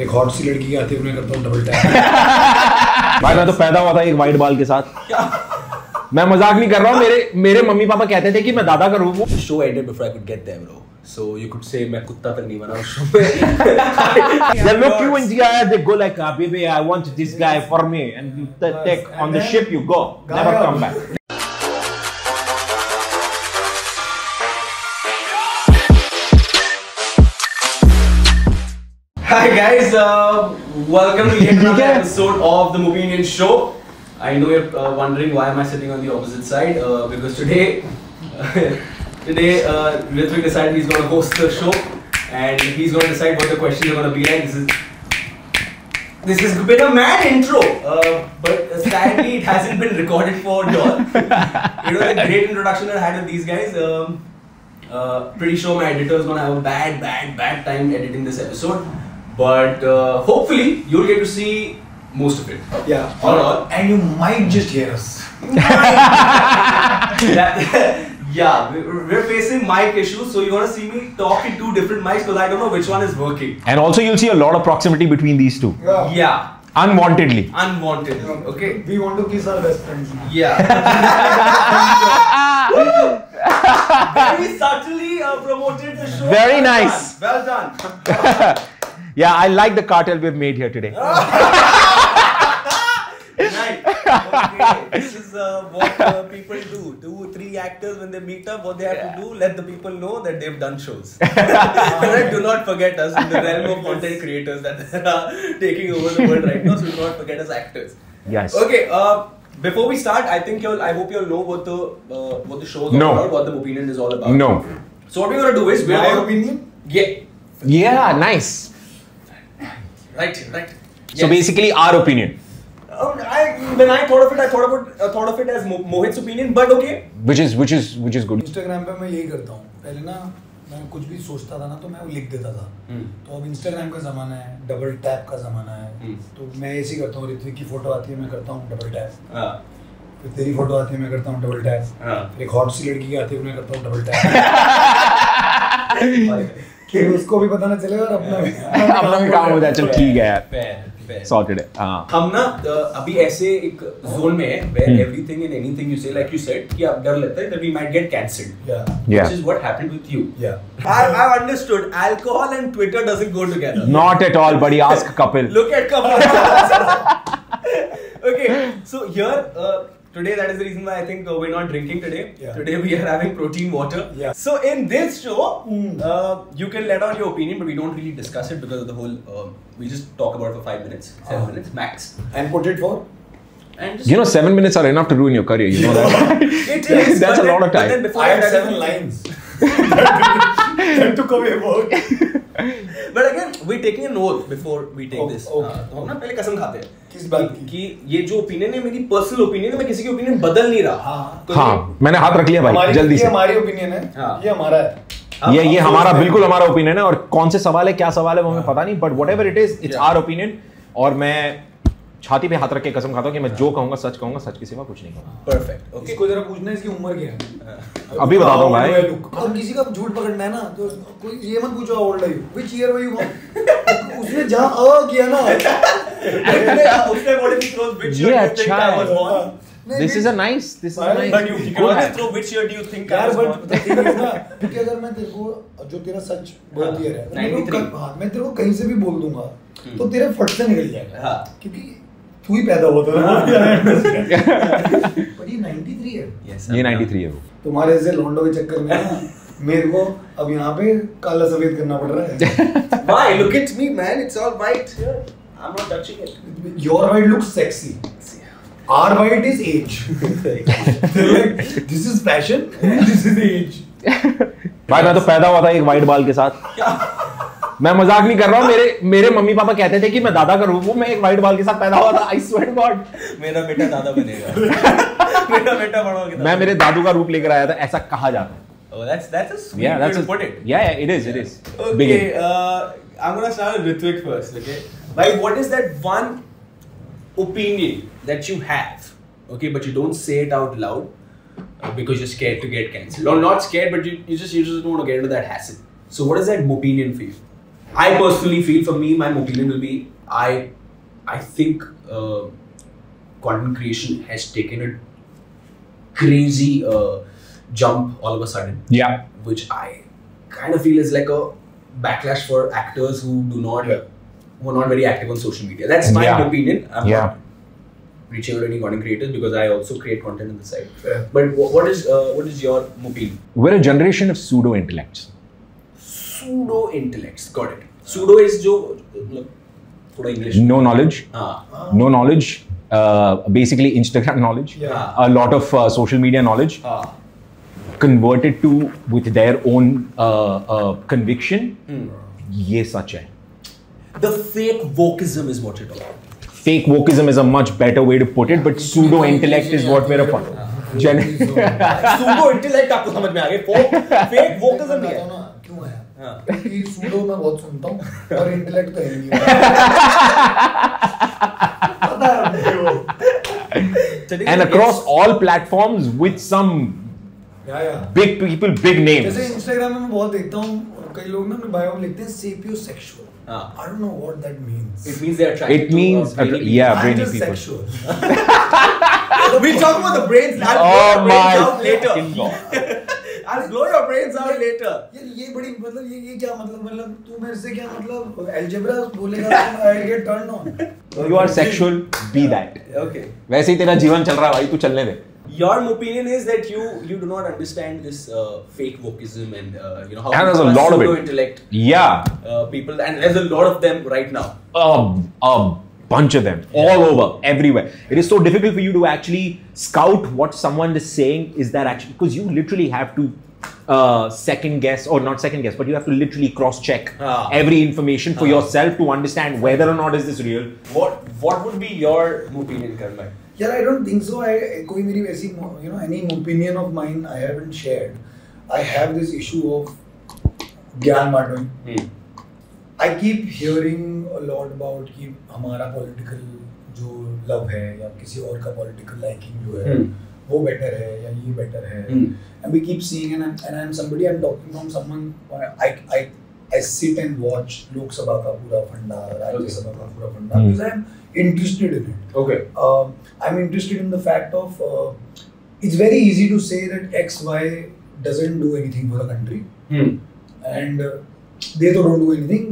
एक हॉट सी लड़की आती है उन्हें करता हूँ डबल टैप भाई मैं तो पैदा हुआ था एक वाइट बाल के साथ मैं मज़ाक नहीं कर रहा हूँ मेरे मेरे मम्मी पापा कहते थे कि मैं दादा का रूप हूँ The show ended before I could get there, bro. So you could say मैं कुत्ता तक नहीं बना उस show में. They look you in the eye, they go like, ah, baby, I want this guy for me. And take on the ship, you go. Never come back. Guys, uh, welcome to yet another episode of the Movie Indian Show. I know you're uh, wondering why am I sitting on the opposite side uh, because today, today uh, Ritvik decided he's going to host the show and he's going to decide what the questions are going to be like. This is this has been a mad intro, uh, but sadly it hasn't been recorded for y'all. It was a great introduction I had with these guys. Um, uh, pretty sure my editor is gonna have a bad, bad, bad time editing this episode, but uh, hopefully you'll get to see most of it. Yeah. Or all. And you might just hear us. That- yeah, we- we're facing mic issues, so you're gonna see me talk in two different mics because I don't know which one is working. And also, you'll see a lot of proximity between these two. Yeah, Unwantedly. unwanted. Okay. We want to kiss our best friends. Yeah. Very subtly uh, promoted the show. Very Well nice. done. Well done. Yeah, I like the cartel we've made here today. Right. Okay. This is uh, what uh, people do. Two, three actors when they meet up, what they have to do, let the people know that they've done shows. right? Do not forget us in the realm of content creators that are taking over the world right now. So do not forget us actors. Yes. Okay. Uh, before we start, I think you'll. I hope you'll know what the uh, what the show is No. all about, what the opinion is all about. No. So what we're gonna do is we're My gonna, opinion? Yeah. Yeah, nice. Right. Right. So Yes. basically, our opinion, Um, I, when I thought of it, I thought about uh, thought of it as Mo- Mohit's opinion, but okay. which is which is which is good. Instagram पे मैं यही करता हूँ पहले ना मैं कुछ भी सोचता था ना तो मैं वो लिख देता था तो अब इंस्टाग्राम का ज़माना है डबल टैप का ज़माना है हम्म। तो मैं ऐसे ही करता हूँ ऋत्विक की फ़ोटो आती है मैं करता हूँ डबल टैप हाँ, फिर तेरी फ़ोटो आती है मैं करता हूँ डबल टैप हाँ। फिर एक हॉट सी लड़की आती है उन्हें करता हूँ डबल टैप कि उसको भी पता ना चले और अपना भी अपना भी काम हो जाए चल ठीक है यार. सॉर्टेड है हाँ हम ना अ, अभी ऐसे एक जोन में है हम्म। everything and anything you say like you said कि आप डर लगता है we might get cancelled Yeah. Yeah. which is what happened with you Yeah. I, I've understood alcohol and Twitter doesn't go together Not at all, buddy. Ask Kapil. Look at couple. okay, so here uh, today that is the reason why I think uh, we're not drinking today. Yeah. Today we are having protein water. Yeah. So in this show, Mm. uh, you can let out your opinion, but we don't really discuss it because of the whole. Um, we just talk about it for five minutes, seven Ah. minutes max, And put it for and just You know, seven minutes are enough to ruin your career. You know that. it is. That's but a lot then- of but time. then before I had that, seven lines. that took away work. But again, we're taking an oath before we take Oh, this. okay. हाँ, तो हम ना पहले कसम खाते हैं किस बात की? कि ये जो ओपिनियन है मेरी पर्सनल ओपिनियन है मैं किसी की ओपिनियन बदल नहीं रहा हाँ। तो हाँ मैंने हाथ रख लिया भाई जल्दी से हमारी ओपिनियन है हाँ। ये हमारा है ये ये हमारा बिल्कुल हमारा ओपिनियन है और कौन से सवाल है क्या सवाल है वो हमें पता नहीं but whatever it is it's our opinion और मैं छाती पे हाथ रख के कसम खाता हूँ कि मैं जो कहूँगा सच कहूँगा सच के सिवा कुछ नहीं कहूँगा। परफेक्ट ओके इसको जरा पूछना है इसकी उम्र क्या है? अभी बता दो भाई। अब किसी का झूठ पकड़ना है ना तो कोई ये मत पूछो ओल्ड है व्हिच ईयर वर यू उसने जहाँ अ किया ना उसने बोले ये अच्छा है। born? नहीं, दिस नहीं, is a nice this is But nice But you, you can always throw which year do you think यार is ना क्योंकि अगर मैं तेरे को जो तेरा सच बर्थ ईयर है मैं तेरे को कहीं- हाँ, मैं तेरे को कहीं से भी बोल दूँगा तो तेरे फट से निकल जाएगा। हाँ। क्योंकि तू ही पैदा हुआ था ना? बट ये 93 है। Yes, ये 93 है वो। तुम्हारे ऐसे लौंडों के चक्कर में मेरे को अब यहाँ पे काला सफ़ेद करना पड़ रहा है. Why? Look at me, man. It's all white. Here. I'm not touching it. Your white looks sexy our white is edge this is fashion this is edge भाई मैं तो पैदा हुआ था एक वाइट बाल के साथ। मैं मज़ाक नहीं कर रहा हूँ मेरे मेरे मम्मी पापा कहते थे कि मैं दादा करूँ वो मैं एक व्हाइट बाल के साथ पैदा हुआ था आई स्वेट मेरा बेटा दादा बनेगा। मेरा बेटा बड़ा होगा मैं मेरे दादू का रूप लेकर आया था ऐसा कहा जाता है। Out loud because you scared to get cancel I personally feel for me, my opinion will be I I think uh, content creation has taken a crazy uh, jump all of a sudden, Yeah. which I kind of feel is like a backlash for actors who do not who are not very active on social media. That's my Yeah. opinion. I'm Yeah. not reaching out any content creators because I also create content on the side. Fair. But wh- what is uh, what is your opinion? We're a generation of pseudo intellects. Pseudo intellects. Got it. Pseudo is जो मतलब थोड़ा English. No knowledge, हाँ. no knowledge, uh, basically Instagram knowledge, Yeah. a lot of uh, social media knowledge, हाँ. converted to with their own uh, uh, conviction. Hmm. ये सच है. The fake wokeism is what you're talking. Fake wokeism is a much better way to put it, but pseudo intellect is what we're upon. Pseudo intellect आपको समझ में आ गया. Fake wokeism नहीं है. Pseudo मैं बहुत सुनता हूँ और इंटेलेक्ट तो है नहीं पता है मुझे वो। and across all platforms with some या या big people, big names. जैसे इंस्टाग्राम में मैं बहुत देखता हूँ कई लोग ना अपने बायो में लिखते हैं सेपियो सेक्सुअल हाँ. I don't know what that means It means they are trying It to. means, uh, brainy yeah, I'm brainy just people. sexual We'll talk about the brains. I'll blow Oh your brains my out later. I'll blow your brains out later. यार ये बड़ी मतलब ये ये क्या मतलब मतलब तू मेरे से क्या मतलब अलजेब्रा बोलेगा तो I get turn on You are sexual, be that. Okay. वैसे ही तेरा जीवन चल रहा है भाई तू चलने दे Your opinion is that you you do not understand this uh, fake wokeism and uh, you know how And there's a lot of it. pseudo-intellect Yeah, uh, people and there's a lot of them right now. a, a bunch of them all over, everywhere. It is so difficult for you to actually scout what someone is saying. Is that actually because you literally have to uh, second guess or not second guess, but you have to literally cross check Ah. every information for Ah. yourself to understand whether or not is this real. What what would be your opinion, Karan bhai? यार I don't think so आई कोई मेरी वैसी you know any opinion of mine I haven't shared I have this issue of ज्ञान बांटना Hmm. I keep hearing lot about कि हमारा political जो love है या किसी और का पॉलिटिकल लाइकिंग जो है hmm. वो बेटर है या ये बेटर है। And we keep seeing and I am somebody I am talking from someone I I I sit and watch Lok Sabha का पूरा फंडा राज्यसभा का पूरा funda because I am interested in it okay I am interested in the fact of it's very easy to say that X Y doesn't do anything for the country and they तो don't do anything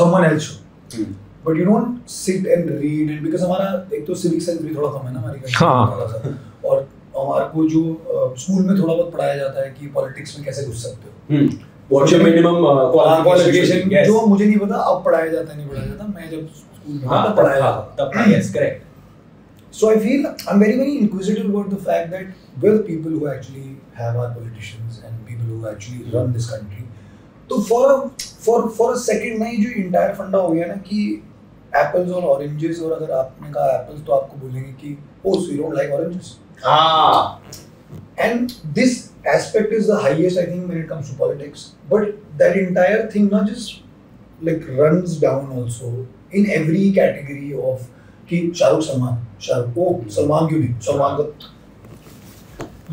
someone else should Hmm. but you don't sit and read and because हमारा एक तो civic sense भी थोड़ा कम है ना हमारी हाँ। सा और हमारे को जो स्कूल में थोड़ा बहुत पढ़ाया जाता है कि पॉलिटिक्स में कैसे घुस सकते हो Hmm. Minimum uh, qualification? Qualification. जो मुझे नहीं पता अब पढ़ाया जाता है नहीं पढ़ाया जाता मैं जब स्कूल में हाँ, तब पढ़ाया हाँ, तब हाँ, yes, correct. So I feel I'm very very inquisitive about the fact that we're the people who actually have our politicians and people who actually run this country. तो for for for a second में जो entire फंडा हो गया ना कि apples और oranges और अगर आपने कहा एप्पल्स तो आपको बोलेंगे कि ओ so you like oranges and this aspect is the highest I think when it comes to politics but that entire thing ना just like runs down also in every category of कि शाहरुख सलमान शाहरुख ओ सलमान क्यों नहीं? सलमान का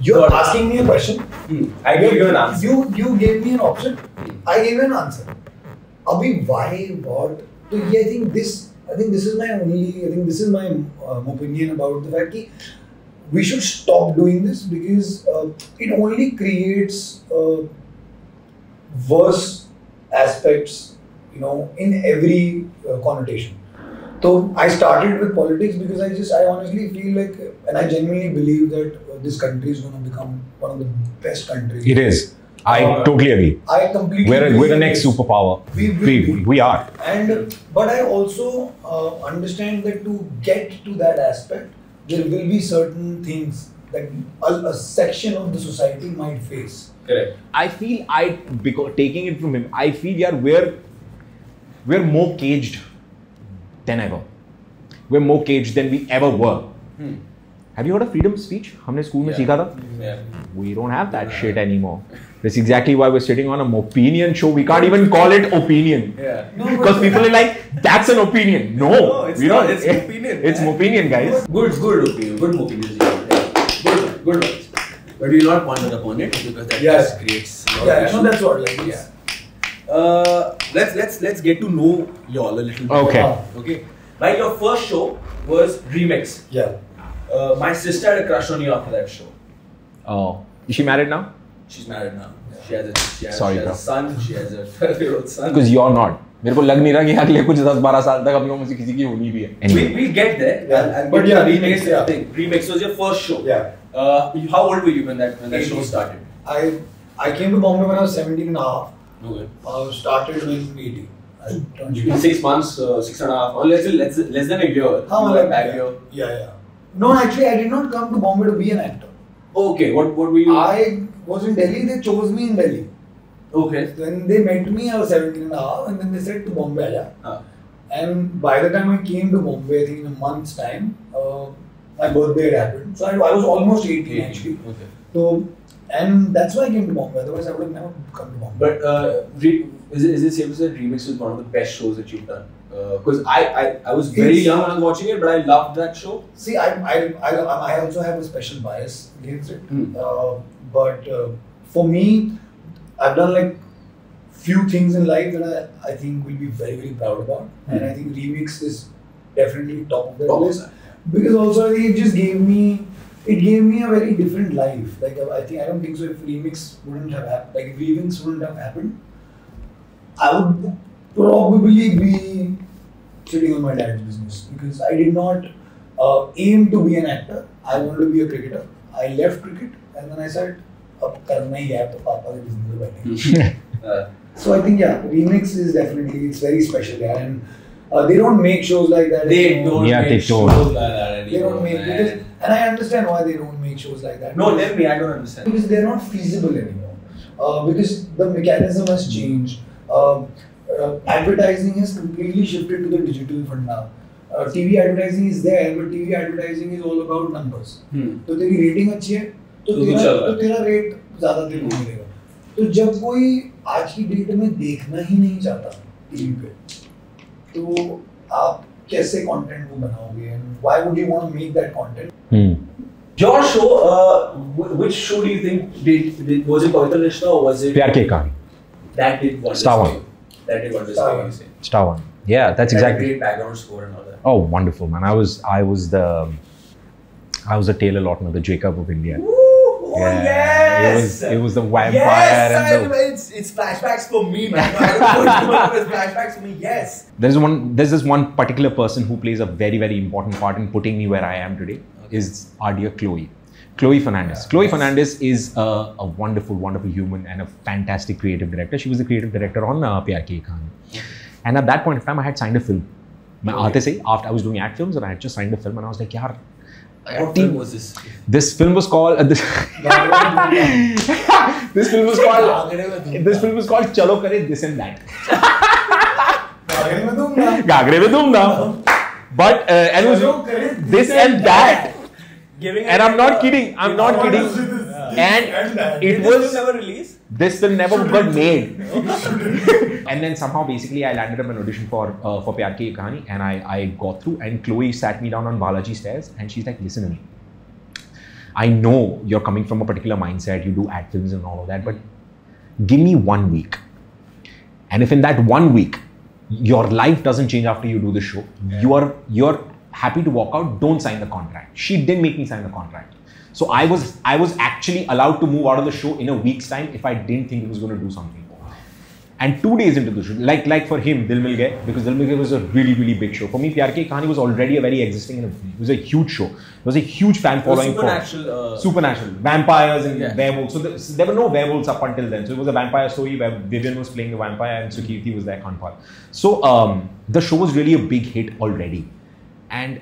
You're Got asking me a question. Hmm. I gave you an answer. You you gave me an option. Hmm. I gave an answer. Abhi, why, what? So yeah, I think this. I think this is my only. I think this is my um, opinion about the fact that we should stop doing this because uh, it only creates uh, worse aspects, you know, in every uh, connotation. So I started with politics because I just I honestly feel like and I genuinely believe that uh, this country is going to become one of the best countries. It is. I Uh, totally agree. I completely. We're, believe we're the in next this. superpower. We will we, be. we are. And but I also uh, understand that to get to that aspect, there will be certain things that a, a section of the society might face. Correct. I feel I because taking it from him, I feel yeah we're we're more caged than ever. We're more caged than we ever were. Hmm. Have you heard of freedom of speech? हमने school में Yeah. सीखा था. Yeah. We don't have that shit anymore. That's exactly why we're sitting on an opinion show. We can't even call it opinion. Yeah. No, Because but- people are like, that's an opinion. No, No, it's we not. don't. It's opinion, It's man. opinion, guys. Good, good opinion. Good opinion. Good, good ones. But we'll not ponder upon it because that Yeah. just creates. a lot of Yeah, no, issues. that's what like. Yeah. uh, let's let's let's get to know y'all a little bit. Okay. Okay. Like your first show was Remix. Yeah. Uh, my sister had a crush on you after that show. Oh, is she married now? She's married now. She has a, she has, Sorry, she has bro. a son. She has a 12 year old son. Because you're not. मेरे को लग नहीं रहा कि अगले कुछ 10-12 साल तक अपनी में से किसी की होनी भी है. We, Anyway. we'll get there. Yeah. I'll- I'll But get to yeah, the Remix, yeah. thing. Remix was your first show. Yeah. Uh, you- how old were you when that when that show 18. started? I I came to Bombay when I was 17 and a half. Okay. I started with 80. I turned 80. Six months, uh, six and a half, or let's less, less than a year. How You am back yeah. here. yeah, yeah. No, actually, I did not come to Bombay to be an actor. Okay, what what were you? I was in Delhi. They chose me in Delhi. okay. When they met me, I was 17 and a half, and then they said to Bombay, Aja. Uh, And by the time I came to Bombay, I think in a month's time, uh, my birthday had happened. So I, I was almost 18 actually. Okay. So, and that's why I came to Bombay. Otherwise, I would have never come to Bombay. But uh, re- is, it, is it safe to say Remix is one of the best shows that you've done? Because I, I I was very It's- young when I was watching it, but I loved that show. See, I, I, I, I also have a special bias against it. Hmm. Uh, but uh, for me, I've done like few things in life that I, I think will be very, very proud about. And I think Remix is definitely top of the Top list. Because also I think it just gave me, it gave me a very different life. Like I think I don't think so. If remix wouldn't have happened, like remix wouldn't have happened, I would probably be sitting on my dad's business because I did not uh, aim to be an actor. I wanted to be a cricketer. I left cricket and then I said, "Ab karna hi hai to papa ke business. So I think yeah, remix is definitely it's very special yeah. Uh, they don't make shows like that. they anymore. don't Yeah, make they don't. shows like that anymore. They don't make man. because, and I understand why they don't make shows like that. No, tell me, I don't understand. because they're not feasible anymore. Uh, because the mechanism has changed. Uh, uh, advertising has completely shifted to the digital fund now. Uh, TV advertising is there, but TV advertising is all about numbers. Hmm. तो तेरी rating अच्छी है तो तो तू तेरा है। तो तेरा रेट ज़्यादा को मिलेगा तो जब कोई आज की डेट में देखना ही नहीं चाहता टीवी पे तो आप कैसे कंटेंट को बनाओगे and why would you want to make that content Hmm. Your show, uh, wh- which show do you think did, did was it Pavitra Rishta or was it प्यार की कहानी. that did wonders? Star for One. you? That did you say. Star One. Yeah, that's That had exactly. great background score and all that. Oh, wonderful, man. I was I was the I was the Taylor Lautner, the Jacob of India. Ooh, oh Yeah, yes! it was- it was the vampire Yes, and I, the- it's, it's flashbacks for me, man. I don't know what it's flashbacks for me. Yes. There's one. There's this one particular person who plays a very very important part in putting me where I am today. Is our dear Chloe. Chloe Fernandez. Chloe Fernandez is a, a wonderful, wonderful human and a fantastic creative director. She was the creative director on uh, Pyar Ki Kahani. And at that point of time, I had signed a film. मैं आते से ही after I was doing ad films and I had just signed a film and I was like यार What film was this? this film was called uh, this, this film was called this film was called चलो करे this and that में दूँगा घाघरे में तुम ना but uh, and was करे this and that Giving and I'm not kidding I'm not kidding and it was never release? This film never got made. And then somehow basically I landed up an audition for uh, for Pyar Ki Kahani and I I got through and Chloe sat me down on Balaji stairs and she's like listen to me. I know you're coming from a particular mindset you do ad films and all of that but give me one week. And if in that one week your life doesn't change after you do the show you are you're happy to walk out don't sign the contract. She didn't make me sign the contract so i was i was actually allowed to move out of the show in a week's time if i didn't think it was going to do something and two days into the show like like for him dil mil gaye because dil mil gaye was a really really big show for me pyar ki kahani was already a very existing and it was a huge show it was a huge fan following for supernatural. Uh, supernatural vampires and Yeah. werewolves. So there, so there were no werewolves up until then. So it was a vampire story where Vivian was playing the vampire and Sukirti was their Kanpal. So um, the show was really a big hit already, and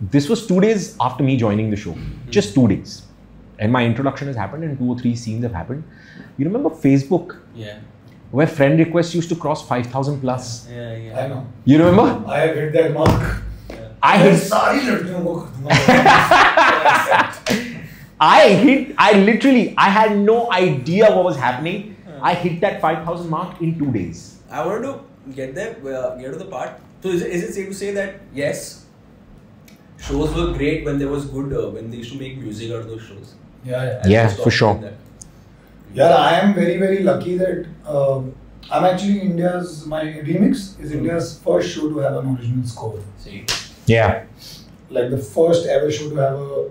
this was two days after me joining the show, mm-hmm. just two days. And my introduction has happened, and two or three scenes have happened. You remember Facebook? Yeah. Where friend requests used to cross 5,000 plus. Yeah, yeah. I know. You remember? I have hit that mark. I hit. Sorry, I hit. I literally. I had no idea what was happening. Yeah. I hit that 5,000 mark in two days. I wanted to get there, uh, get to the part. So is it, is it safe to say that yes, shows were great when there was good, uh, when they used to make music out of those shows. yeah yeah Yeah, Just for talk sure. about that. Yeah, I am very very lucky that um, I'm actually India's my remix is India's first show to have an original score. See. Yeah. Like the first ever show to have a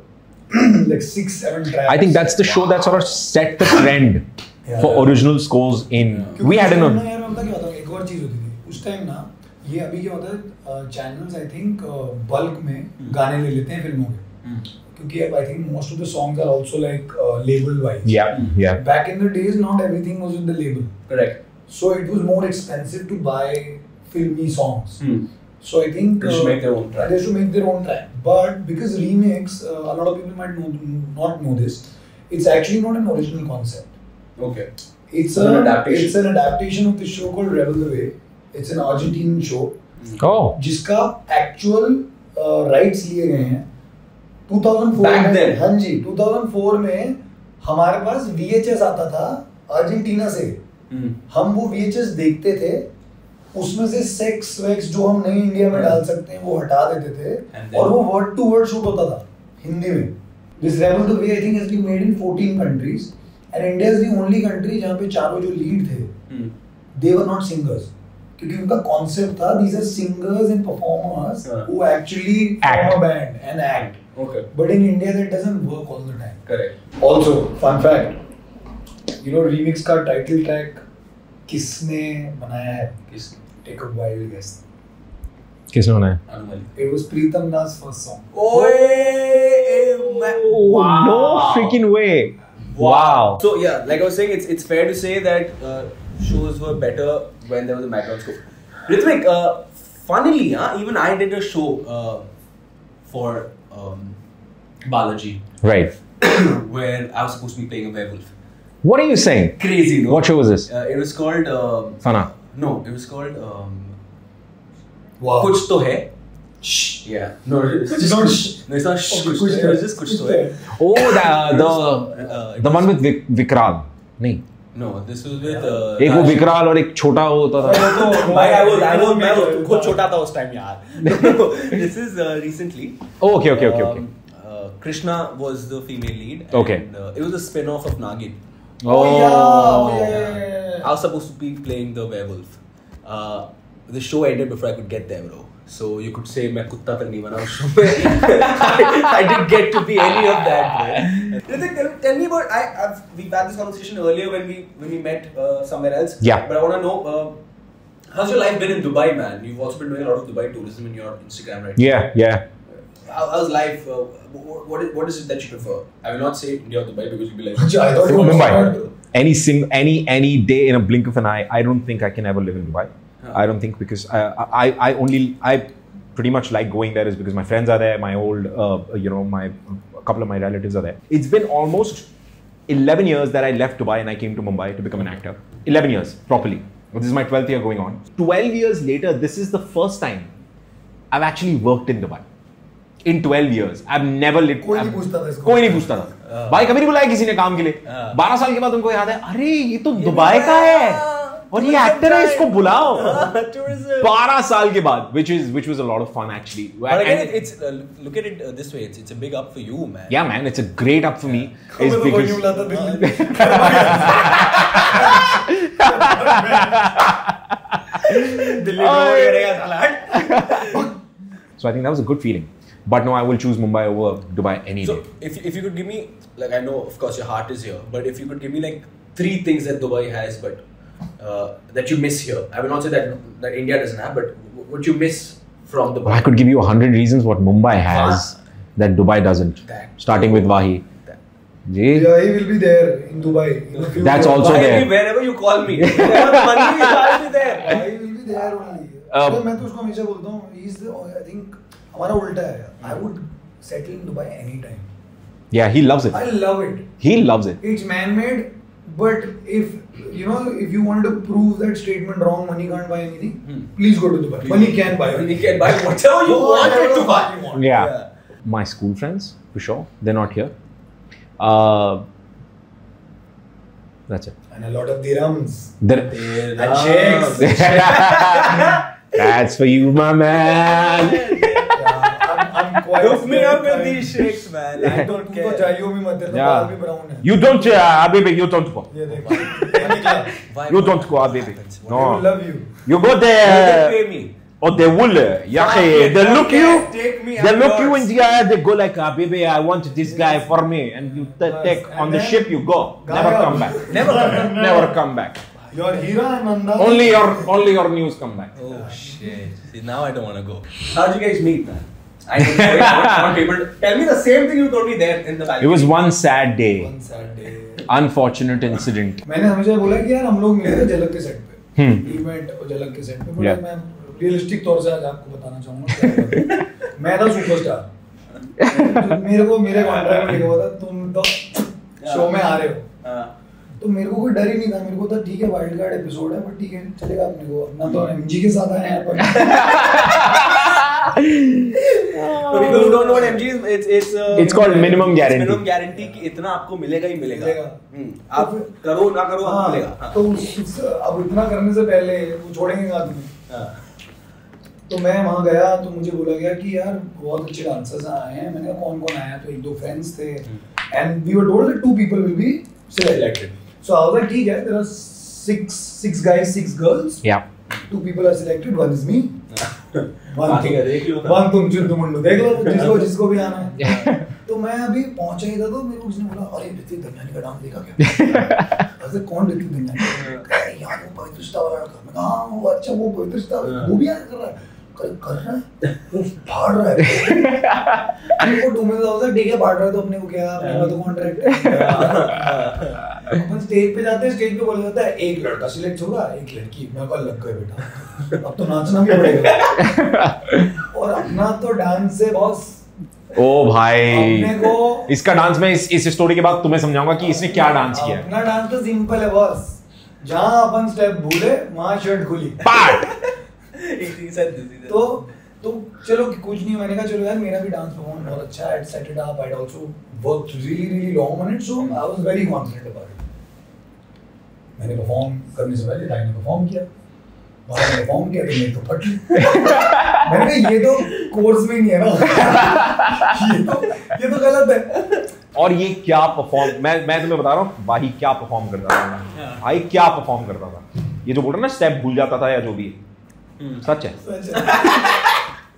like six seven tracks. I think that's the show that sort of set the trend Yeah. for original scores in. क्योंकि We had उस an. time ना यार पता क्या होता है एक और चीज होती थी उस टाइम ना ये अभी क्या होता है चैनल्स आई थिंक बल्क में गाने ले लेते हैं फ़िल्मों के क्योंकि अब I think most of the songs are also like label wise days not everything was in the label Correct. so it was more expensive to buy filmy songs Hmm. so i think They should make their own track. they should make their own track but because remix uh, a lot of people might know, not know this it's actually not an original concept Okay. it's An a, adaptation. it's an adaptation of this show called rebel the way an argentinian show. Oh. जिसका actual rights लिए गए हैं। 2004 में. हाँ जी 2004 में हमारे पास VHS आता था अर्जेंटीना से। Hmm. हम वो VHS देखते थे। उसमें से सेक्स वेक्स जो हम नहीं इंडिया में डाल सकते हैं वो हटा देते थे। और वो वर्ड टू वर्ड शूट होता था हिंदी में। This Rebelde way I think has been made in 14 countries and India is the only country जहाँ पे चारों जो लीड थे they were not singers क्योंकि उनका कॉन्सेप्ट था these are singers and performers हाँ. who actually form Act. a band and act Okay. but in India that doesn't work all the time Correct. also fun fact you know remix का title track किसने बनाया है Kiss. take a wild guess किसने बनाया? Anumali. it was Pritam Das first song Oh, no freaking way. Wow. So yeah, like I was saying, it's it's fair to say that uh, shows were better when there was a microscope. Rithvik, uh, funnily, even I did a show uh, for um, Balaji. Right. where I was supposed to be playing a werewolf. What are you saying? Crazy, no? What show was this? Uh, it was called. Um, Fana. No, it was called. Um, wow. Kuch to hai. Shh. Yeah. No, it's just no, kuch. No, it's not shh. Kuch, it was just kuch to hai. Oh, the the, uh, the one with Vik- Vikram. No. No, this was with. Uh, एक वो विकराल और एक छोटा वो होता था तो भाई I was I was मैं खुद छोटा था उस टाइम यार this is uh, recently Oh, okay, okay, okay, okay. Um, uh, Krishna was the female lead Okay. and, uh, it was a spin-off of Nagin oh oh yeah, yeah, yeah, yeah. I was supposed to be playing the werewolf uh, the show ended before I could get there bro so you could say मैं कुत्ता तक नहीं बना उस show में I, I didn't get to be any of that bro Ritik, tell, tell, me about. I I've, we've had this conversation earlier when we when we met uh, somewhere else. Yeah. But I want to know. Uh, how's your life been in Dubai, man? You've also been doing a lot of Dubai tourism in your Instagram, right? Yeah, now. yeah. How's life? Uh, what, is, what is it that you prefer? I will not say India or Dubai because you'll be like, I thought you Mumbai. Any sing, any any day in a blink of an eye, I don't think I can ever live in Dubai. Huh. I don't think because I, I, I only I pretty much like going there is because my friends are there, my old, uh, you know, my couple of my relatives are there. It's been almost 11 years that I left Dubai and I came to Mumbai to become an actor. 11 years properly. This is my 12th year going on. 12 years later, this is the first time I've actually worked in Dubai. In 12 years, I've never lit. कोई नहीं I've- पूछता था इसको। कोई नहीं पूछता था भाई कभी नहीं बुलाया किसी ने काम के लिए हाँ। 12 साल के बाद उनको याद है अरे ये तो दुबई का है और ये एक्टर है इसको बुलाओ tourism. 12 साल के बाद which is which was a lot of fun actually But again, And- it- it's uh, look at it uh, this way. It's, it's a big up for you, man. yeah man it's a great up for me मैं is तो कोई नहीं because बुलाता दिल्ली दिल्ली में वो करेगा साला so I think that was a good feeling but no I will choose Mumbai over Dubai any So, day if, if you could give me, like, I know, of course, your heart is here, but if you could give me, like, three things that Dubai has, but uh, that you miss here. I will not say that, that India doesn't have, but w- what you miss from Dubai. well, I could give you a hundred reasons what Mumbai has that Dubai doesn't That- starting with Wahi That- Ji? Yeah, he will be there in Dubai. in the future. That's also I'll there. be wherever you call me. Wherever money is, I'll be there. I will be there only. Uh, अरे मैं तो उसको हमेशा बोलता हूँ he's the I think हमारा उल्टा है I would settle in Dubai anytime. yeah he loves it I love it. he loves it It's man-made, but if you know if you want to prove that statement wrong, money can't buy anything. Hmm. Please go to Dubai. Money can buy. Money can buy whatever you want it to buy. you want. yeah. my school friends for sure they're not here uh, that's it And a lot of dirhams. They're- And checks. that's for you my man Yeah, I'm, I'm Quite Hook me up with kind. these shakes, man. I don't तू तो care. चाहिए भी मत तेरे तो बाल भी brown है You don't, uh, Abibi, you don't go. ये देख ये निकला Why You what don't go, Abibi. happens? I No. love you You go Will they there. pay me? Or they will. uh, Yeah, Okay, they look okay, you. take me, They I'm look you yours. in the eye. They go like, ah, baby, I want this guy for me, and you t- Yes, take and on the then- ship. You go. Never Gayab. come back. Never come back. Never come back. your hero Nanda Only your only your news come back. Oh shit. See, now I don't want to go. How did you guys meet, man? I don't. I want, want people to tell me the same thing you told me there in the balcony. It was one sad day. One sad day. Unfortunate incident. मैंने हमेशा बोला कि यार हम लोग मिले थे झलक के सेट पे हम्म। इवेंट और झलक के सेट पे बोला Yeah. मैं रियलिस्टिक तौर से आज आपको बताना चाहूँगा मैं था सुपरस्टार मेरे को मेरे कॉन्ट्रैक्ट में लिखा हुआ था तुम तो शो में आ रहे हो Uh, तो मेरे को कोई डर ही नहीं था मेरे को था ठीक है वाइल्ड कार्ड एपिसोड है बट ठीक है चलेगा अपने को अपना तो एमजी के साथ आए हैं people who don't know what MG is, it's it's uh, It's called minimum guarantee. minimum guarantee कि इतना आपको मिलेगा ही मिलेगा. मिलेगा। हम्म, आप करो ना करो हाँ, मिलेगा. हाँ. तो अब इतना करने से पहले वो छोड़ेंगे कहाँ तुम्हें हाँ. तो मैं वहाँ गया तो मुझे बोला गया कि यार बहुत अच्छे डांसर्स आए हैं मैंने कहा कौन कौन आया तो एक दो फ्रेंड्स थे and we were told that two people will be selected so I was like ठीक है there are six six guys six girls Yeah. Two people are selected one is me one बाकी का देख लो। One तुम चिंटू मुंडू देख लो जिसको जिसको भी आना है। तो मैं अभी पहुँचा ही था तो मेरे को किसी ने बोला अरे ऋतिक दंगानी का डांस देखा क्या? ऐसे कौन ऋतिक रहा है, यार वो पवित्र वाला लड़का मैं कहा हाँ वो अच्छा वो पवित्र वो भी आया कर रहा है। कर कर रहा है? वो फाड़ रहा है? मेरे को तुम्हें तो ठीक है फाड़ रहा है तो अपने को क्या अपने तो कॉन्ट्रैक्ट अपन स्टेज पे जाते हैं स्टेज पे बोला जाता है एक लड़का सिलेक्ट होगा एक लड़की मैं कल लग गए बेटा। अब तो नाचना भी पड़ेगा। और अपना तो डांस है बॉस ओ भाई को इसका डांस मैं इस इस स्टोरी के बाद तुम्हें समझाऊँगा कि इसने क्या डांस किया। अपना डांस तो सिंपल है बॉस जहाँ अपन स्टेप भूले वहाँ शर्ट खुली। पार्ट तो तो चलो कुछ नहीं मैंने कहा चलो यार मेरा भी डांस परफॉर्म बहुत अच्छा है set it up I also work really really long on it so I was very confident about it मैंने परफॉर्म करने से पहले टाइम परफॉर्म किया। वहाँ मैंने परफॉर्म किया तो मेरी तो फट मैंने कहा ये तो कोर्स में ही नहीं है ना। ये तो ये तो गलत है। और ये क्या परफॉर्म मैं मैं तुम्हें बता रहा हूँ भाई क्या परफॉर्म करता था मैं। भाई क्या परफॉर्म करता था? ये जो बोल रहा ना स्टेप भूल जाता था या जो भी सच है।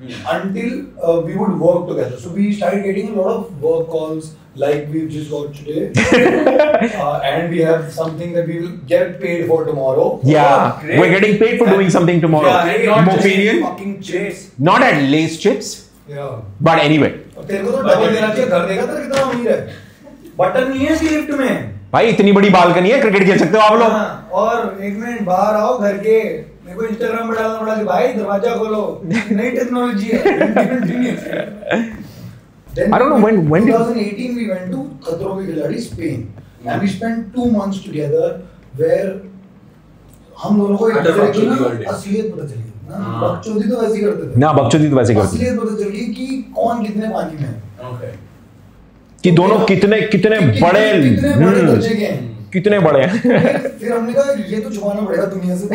until uh, we would work together. So we started getting a lot of work calls like we've just got today. uh, and we have something that we will get paid for tomorrow. yeah great. we're getting paid for and doing something tomorrow Yeah, Not just fucking chips. not at Lay's chips Yeah. but anyway तेरे को तो double देना चाहिए घर देखा तेरा कितना अमीर है बटन नहीं है इसकी लिफ्ट में भाई इतनी बड़ी बालकनी है क्रिकेट खेल सकते हो आप लोग हाँ, और एक मिनट बाहर आओ घर के मेरे को इंस्टाग्राम पे डालना पड़ा कि भाई दरवाज़ा खोलो। नई टेक्नोलॉजी है। Then I don't know, when- when 2018 we went to खतरों के खिलाड़ी Spain. And we spent two months together where हम दोनों को है। असलियत पता चली। हाँ। बकचोदी तो वैसे ही करते थे। ना बकचोदी तो वैसे करते थे। असलियत पता चली कि कौन कितने पानी में है। Okay. कि दोनों कितने कितने बड़े कितने बड़े हम्म, दर्जे के हैं। कितने बड़े हैं? फिर हमने कहा ये तो छुपाना पड़ेगा दुनिया से तो,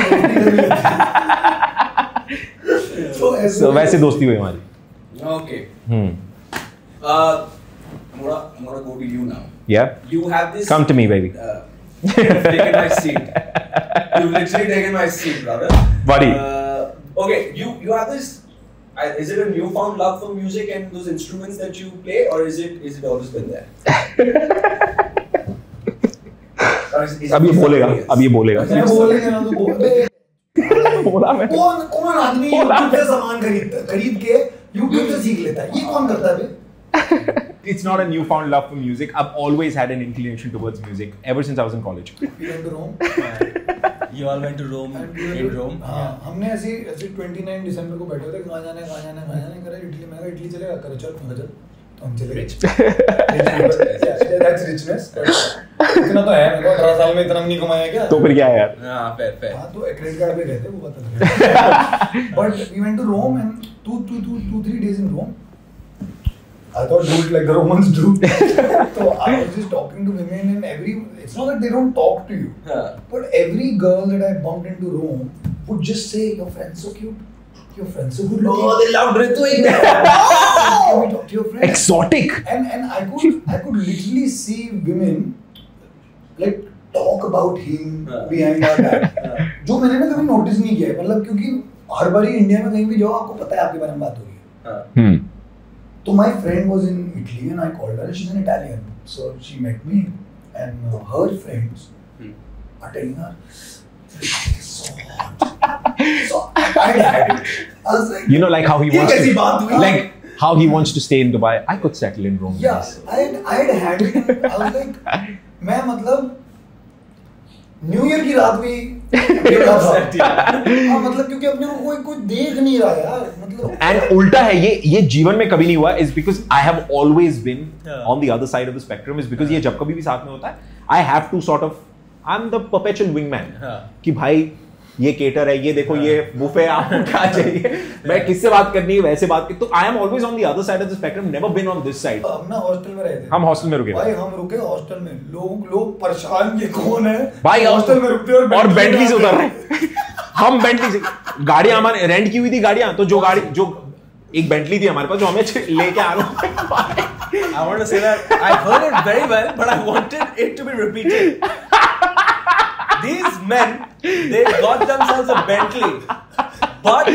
तो ऐसे तो वैसे दोस्ती हुई हमारी। ओके हम हम्म। uh, मोरा मोरा गो टू यू नाउ या you have this come to me baby taken my seat you literally taken my seat brother buddy okay you you have this Is it a newfound love for music and those instruments that you play, or is it is it always been there? अब ये बोलेगा अब ये बोलेगा मैं बोलेंगे ना तो बोल मैं कौन कौन आदमी यूट्यूब से सामान खरीद खरीद के यूट्यूब से सीख लेता है ये कौन करता है it's not a newfound love for music i've always had an inclination towards music ever since i was in college We went to Rome You all went to Rome we went in to- Rome. हाँ हमने ऐसे ऐसे 29 दिसंबर को बैठे थे कहाँ जाना है कहाँ जाना है कहाँ जाना है करे इटली मैं कहा इटली चलेगा करे चल मैं चल तो हम चले गए दैट्स इतना तो है मेरे को 18 साल में इतना नहीं कमाया क्या तो फिर क्या है यार Ah, fair, fair. हाँ तो क्रेडिट कार्ड पे गए थे वो पता लगा but we went to Rome and two, two, two, two, three days in Rome. I thought do it like the Romans do. so I was just talking to women and every. It's not that they don't talk to you, Yeah. but every girl that I bumped into Rome would just say, "Your friend's so cute. Your friend's so good looking." Oh, they loved Ritu Can we talk to your friend? Exotic. and and I could I could literally see women like talk about him हाँ. behind our back जो मैंने ना कभी notice नहीं किया है मतलब क्योंकि हर बारी इंडिया में कहीं भी जाओ आपको पता है आपके बारे में बात हो रही है Hmm. तो my friend was in Italy and I called her she's an Italian so she met me and uh, her friends are telling her so I had it I was like You know, like how he wants to, like how he wants to stay in Dubai. I could settle in Rome. Yeah, I had, I had had it. I was like, मैं मतलब new year की रात भी। हाँ, मतलब क्योंकि अपने को कोई कोई देख नहीं रहा यार मतलब And उल्टा है ये ये जीवन में कभी नहीं हुआ because I have always been Yeah. on the other side of the spectrum is because ये जब कभी भी साथ में होता है I have to sort of I'm the perpetual wingman. हाँ. कि भाई ये केटर है ये देखो ये बुफे आपको क्या चाहिए? मैं किससे बात करनी है वैसे बात की। तो I am always on the other side of the spectrum never been on this side हम ना हॉस्टल में रहते थे हम हॉस्टल में रुके। भाई हम रुके हॉस्टल में। लोग लोग परेशान ये कौन है? भाई हॉस्टल में रुकते हैं और बेंटली से उतर हैं। रहे हम बेंटली से गाड़ियाँ हमारे रेंट की हुई थी गाड़ियाँ तो जो गाड़ी जो एक बेंटली थी हमारे पास जो हमें लेके आ रहा I want to say that I heard it very well, but I wanted it to be repeated. These men, they got themselves a Bentley, but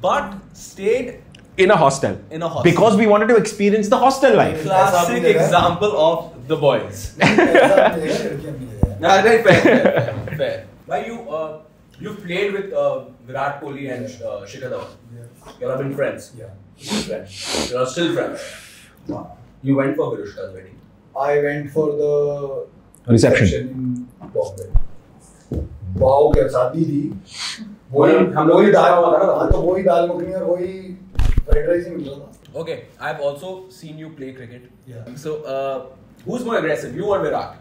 but stayed in a hostel. In a hostel. Because we wanted to experience the hostel life. Classic example of the boys. nah, fair, fair, fair. Why you uh, you played with uh, Virat Kohli and uh, Shikhar Dhawan. Yeah. You all have been friends. Yeah. Friends. You are still friends. You went for Virushka's wedding. I went for the Reception. in Bombay. Wow क्या शादी थी वही हम- हम लोग वही भी दाल खाना था ना। हाँ, तो वही दाल मखनी और वही फ्राइड राइस ही मिल रहा था Okay, I've also seen you play cricket. Yeah. So, uh, who's more aggressive, you or Virat?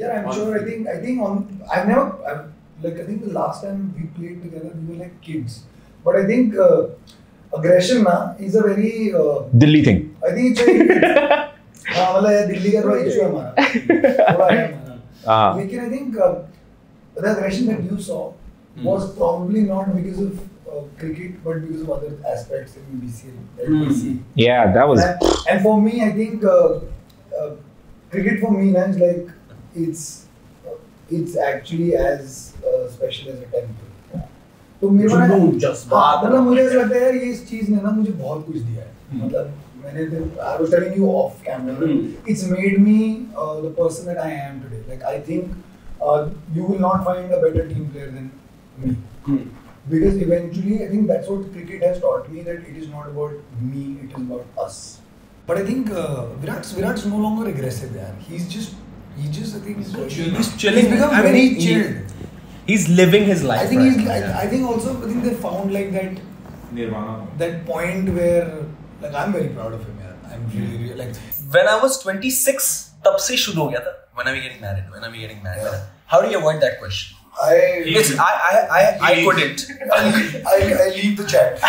Yeah, I'm On sure. I field. think. I think on. I've never. I've, like I think the last time we played together, we were like kids. But I think uh, aggression na is a very. Uh, Delhi thing I think it's very. हाँ मतलब ये दिल्ली का थोड़ा issue है हमारा थोड़ा है हमारा हाँ. लेकिन I think uh, the aggression that you saw was probably not because of uh, cricket but because of other aspects in BCL, LBC. yeah that was And, and for me, I think uh, uh, cricket for me na, is like it's uh, it's actually as uh, special as a temple. तो मेरा जज्बा मतलब मुझे ऐसा लगता है ये इस चीज़ ने ना मुझे बहुत कुछ दिया है। मतलब मैंने I was telling you off camera it's made me the person that I am today like I think you will not find a better team player than me because eventually I think that's what cricket has taught me that it is not about me it is about us but I think Virat Virat no longer aggressive यार he is just he just I think he is chilling I mean he chilled He's living his life. I think right he's. now, I, yeah. I think also I think they found like that Nirvana. that point where like I'm very proud of him. Yeah, I'm really, really like. when I was 26, तब से शुरू हो गया था. When are we getting married? When are we getting married? Yeah. How do you avoid that question? I It's, I, I, I, I couldn't. I, I, I leave the chat.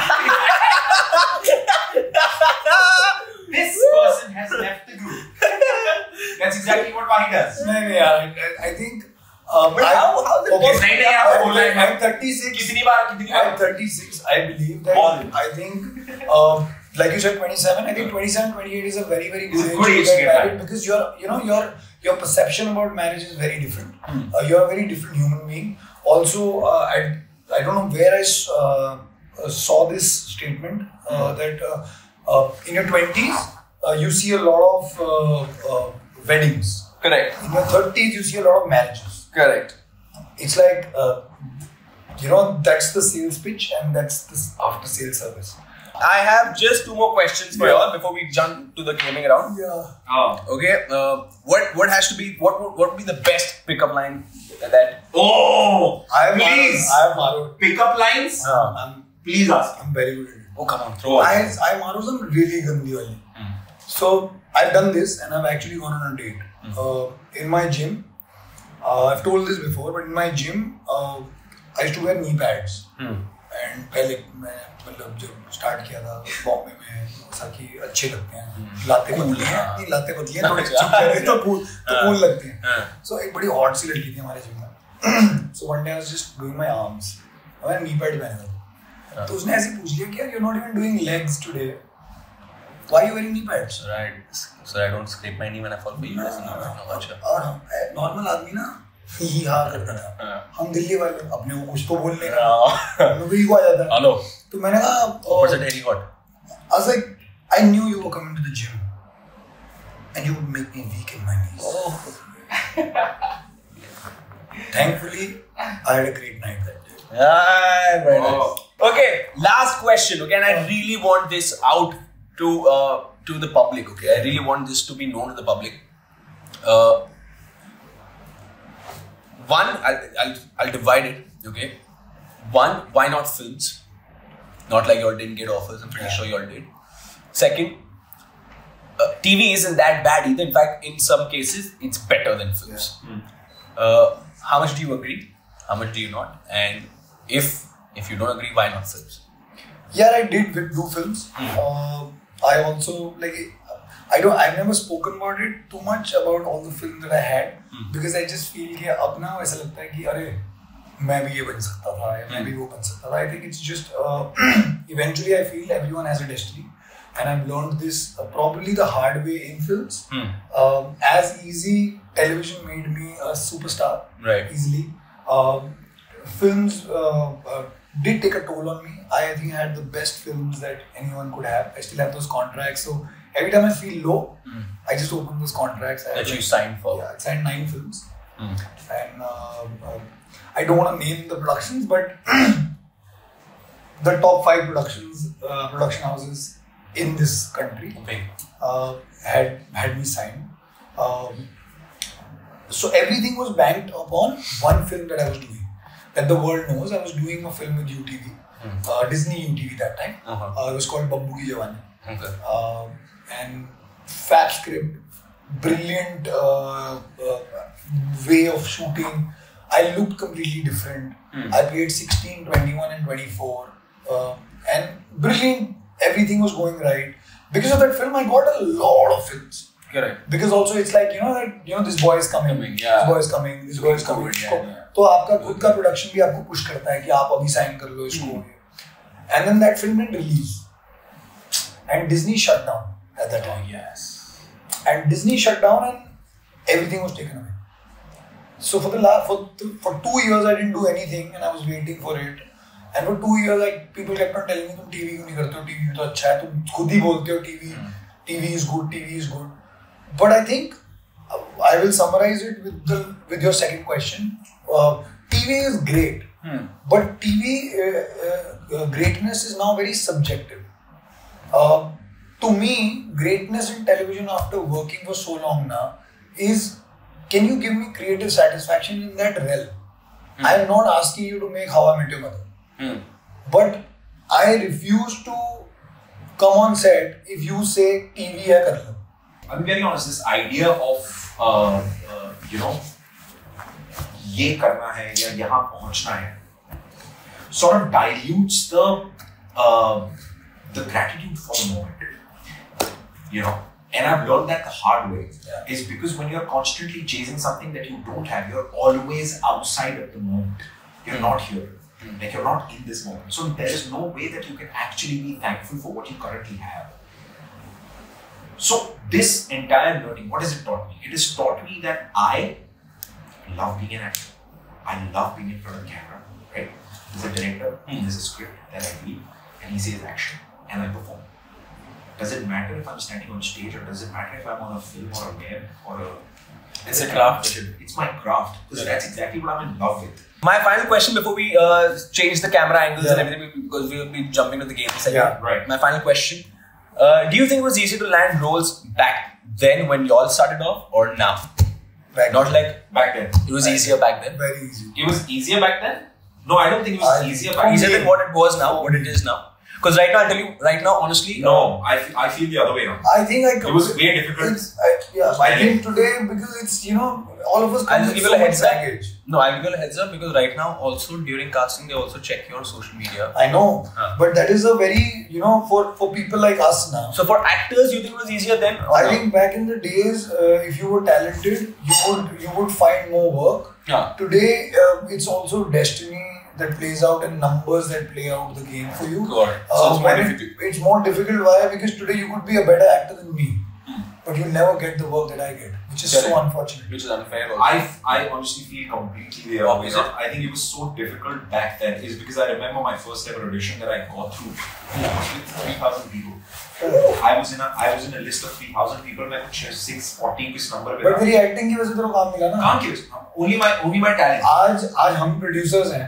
This person has left the group. That's exactly what Wahi does. नहीं नहीं यार I, I think. Um, But I, how- how the- okay, नहीं, नहीं, आप बोल रहे हैं। I'm 36. कितनी बार कितनी बार I'm 36. I believe that. All. I think, um, like you said, 27. I think 27, 28 is a very, very good It's a age good to age to get get married married. because your, you know, your your perception about marriage is very different. Hmm. Uh, you're a very different human being. Also, uh, I I don't know where I s- uh, uh, saw this statement uh, Hmm. that uh, uh, in your 20s uh, you see a lot of uh, uh, weddings. Correct. In your 30s you see a lot of marriages Correct. it's like uh, you know that's the sales pitch and that's the after sales service I have just two more questions for Yeah. y'all before we jump to the gaming round. yeah Oh. Okay. Uh, what what has to be what would, what would be the best pickup line that Oh! I have Please. I have Maru. Pickup lines? I'm, Please ask. I'm very good at it oh come on throw I us. I Maru some really gandi wali. So I've done this and I've actually gone on a date uh, in my gym. Uh, I've told this before, but in my gym, uh, I used to wear knee pads, and पहले मैं मतलब जब start किया था बॉम्बे में साकी अच्छे लगते हैं। लाते पतली हैं। नहीं लाते पतली हैं थोड़े चिप हैं तो कूल तो कूल लगते हैं। सो एक बड़ी हॉट सी लड़की थी हमारे जिम में। So one day I was just doing my arms मैंने नी पैड पहना था। तो उसने ऐसे पूछ लिया कि यार you not even doing legs today why you wearing knee pads So I, so I don't scrape my knee when I fall for you. Oh, अच्छा. और हम नॉर्मल आदमी ना ही हाँ करता था हाँ। हम दिल्ली वाले अपने को कुछ तो बोलने का हाँ. भी ईगो आ जाता है Hello. तो मैंने कहा ऊपर से ढेरी hot. I was like, I knew you were coming to the gym, and you would make me weak in my knees. Thankfully, I had a great night that day. Ah, very nice. Okay, last question. Okay, and I really want this out to uh, to the public. Okay, I really want this to be known to the public. Uh, one, I'll, I'll I'll divide it. Okay, one, why not films? Not like y'all didn't get offers. I'm pretty sure y'all did. Second, uh, TV isn't that bad either. In fact, in some cases, it's better than films. Uh, how much do you agree? How much do you not? And if if you don't agree, why not films? Yeah, I did with do films. Uh, I also like. I don't. I've never spoken about it too much about all the films that I had hmm. because I just feel कि अब ना ऐसा लगता है कि अरे मैं भी ये बन सकता था या मैं भी वो बन सकता था. I think it's just uh, eventually I feel everyone has a destiny, and I've learned this uh, probably the hard way in films. Hmm. Um, as easy television made me a superstar Right. easily. Um, films uh, uh, did take a toll on me. I think I had the best films that anyone could have. I still have those contracts. So every time I feel low, I just open those contracts. I That you like- signed for. Yeah, I signed nine films. And uh, uh, I don't want to name the productions, but the top five productions, uh, production houses in this country Okay. uh, had had me signed. Um, so everything was banked upon one film that I was doing. That the world knows. I was doing a film with UTV, uh, Disney TV that time. Uh-huh. Uh, it was called Bambu Ki Jawani. Okay. Uh, and fat script, brilliant uh, way of shooting. I looked completely different. Mm. I played 16, 21, and 24. Uh, and brilliant, everything was going right. Because of that film, I got a lot of films. Correct. Because also it's like, you know, that you know, this boy is coming. coming yeah. This boy is coming. This boy is coming. Yeah, yeah. तो आपका खुद का production भी आपको push करता है कि आप अभी साइन कर लो इसको and then that film didn't release and Disney shut down at that time Yes. and Disney shut down and everything was taken away. So for the last for th- for two years I didn't do anything and I was waiting for it. And for two years like people kept on telling me तुम TV क्यों नहीं करते हो TV तो अच्छा है तुम खुद ही बोलते हो TV TV is good TV good. But I think uh, I will summarize it with the with your second question. Uh, TV is great, hmm. but TV uh, uh, uh, greatness is now very subjective. to me, greatness in television after working for so long now is can you give me creative satisfaction in that realm? Hmm. I am not asking you to make How I Met Your Mother, hmm. but I refuse to come on set if you say TV. I I'm very honest. This idea of uh, uh, you know ये करना है या यहाँ पहुंचना है sort of dilutes the uh, the gratitude for the moment. You know, and I've learned that the hard way is because when you're constantly chasing something that you don't have, you're always outside of the moment. You're not here. Like you're not in this moment. So there is no way that you can actually be thankful for what you currently have. So this entire learning, what has it taught me? It has taught me that I love being an actor. I love being in front of the camera, right? There's a director, there's a script that I read, and he says action, and I perform. Does it matter if I'm standing on stage, or does it matter if I'm on a film or a web or a? It's a craft. It's my craft because that's exactly what I'm in love with. My final question before we uh, change the camera angles and everything, because we will be jumping to the game segment. Yeah, right. My final question: uh, Do you think it was easier to land roles back then when y'all started off, or now? Back Not like Back then, it was easier back then. very easy. it was easier back then. No, I don't think it was I- easier back Easier than what it was now, what it is now. Because right now, I tell you, right now, honestly, No, I, fe- I feel the other way around. I think I. It was way difficult. It's, I, yeah, I think today because it's you know all of us I'll with give so you a much heads up. No, I'll give you a heads up because right now, also during casting, they also check your social media. I know, Huh. but that is a very you know for for people like us now. So for actors, you think it was easier then? I now? think back in the days, uh, if you were talented, you would you would find more work. Yeah. Today, uh, it's also destiny that plays out and numbers that play out the game for you. Got it. So Uh, it's more when it- difficult. it's more difficult. Why? Because today you could be a better actor than me, but you'll never get the work that I get, which is so Correct. unfortunate. Which is unfair. Also. I, I honestly feel completely the other way Opposite. around. I think it was so difficult back then is because I remember my first ever audition that I got through was with 3,000 people. I was in a I was in a list of 3,000 people and I could share 614 किस number पे But था। तेरी acting की वजह से तेरे को काम मिला ना काम किस only my only my talent आज आज हम प्रोड्यूसर्स हैं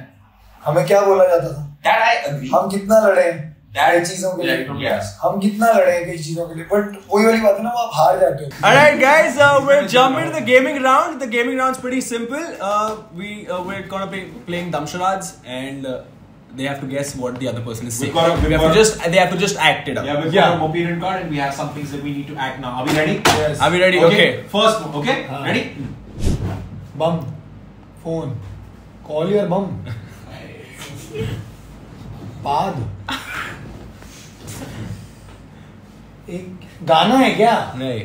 हमें क्या बोला जाता था that I agree हम कितना लड़े हैं that कई चीज़ों के लिए yes हम कितना लड़े हैं कई चीज़ों के लिए बट वही वाली बात है ना वो आप हार जाते हो Alright, guys, uh, we're jumping to the gaming round. The gaming round's pretty simple. Uh, we uh, we're gonna be playing Damsharads, and uh, they have to guess what the other person is saying. We've got a- we've we have to got a- just they have to just act it out. Yeah, we've got a opinion card and we have some things that we need to act now. Are we ready? Yes. Are we ready? Okay. First, okay? हाँ. Ready? Bum phone call your bum बाद? एक गाना है क्या? नहीं।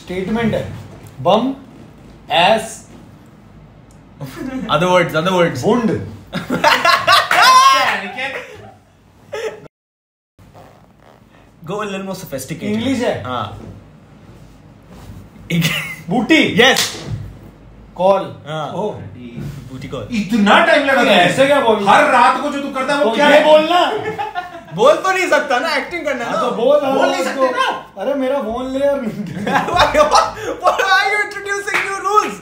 Statement है। Bum as other words other words बुंड go little more sophisticated English है। हाँ। बूटी। यस. कॉल हाँ. Booty call. इतना टाइम लगा तुझे? ऐसे क्या बोल हर रात को जो तू करता है वो तो क्या है? बोलना। बोल तो नहीं सकता ना एक्टिंग करना है हाँ, तो बोल बोल नहीं सकते ना। अरे मेरा फ़ोन ले और Why are you introducing new rules?